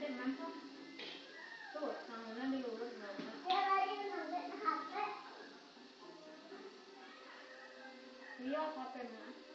Yeah, I'll hop in there.